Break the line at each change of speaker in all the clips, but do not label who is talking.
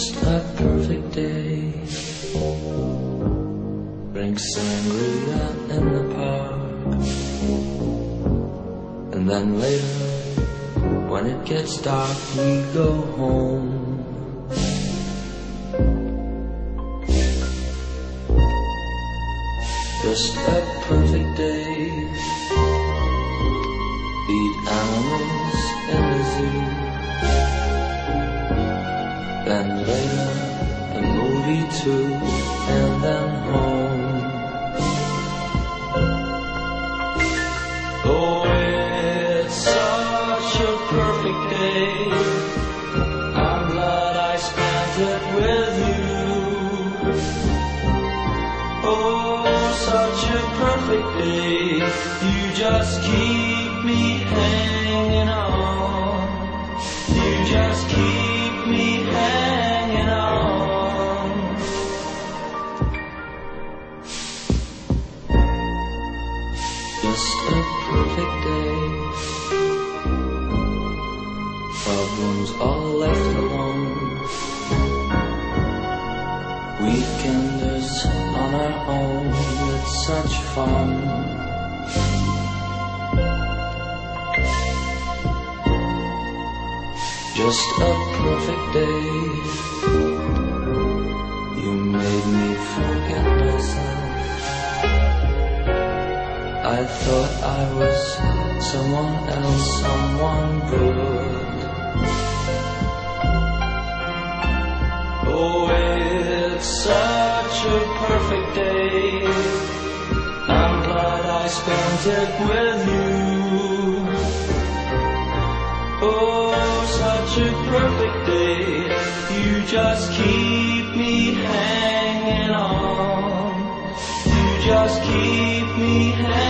Just a perfect day. Drink sangria in the park. And then later, when it gets dark, we go home. Just a perfect day. Eat animals Then later, a movie too, and then home. Oh, it's such a perfect day. I'm glad I spent it with you. Oh, such a perfect day. You just keep perfect day. Problems all left alone. Weekenders on our own, it's such fun. Just a perfect day. You made me I thought I was someone else, someone good. Oh, it's such a perfect day. I'm glad I spent it with you. Oh, such a perfect day. You just keep me hanging on. You just keep me hanging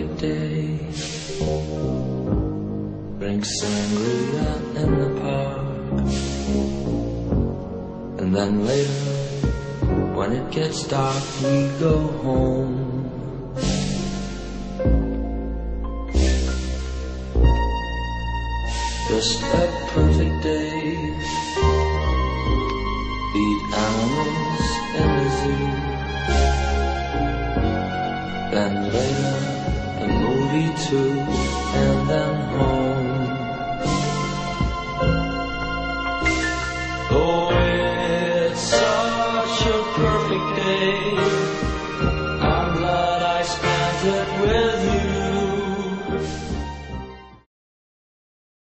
perfect day. Drink sangria in the park. And then later, when it gets dark, we go home. Just a perfect day. Eat animals in the zoo. Then later, movie too, and then home. Oh, it's such a perfect day.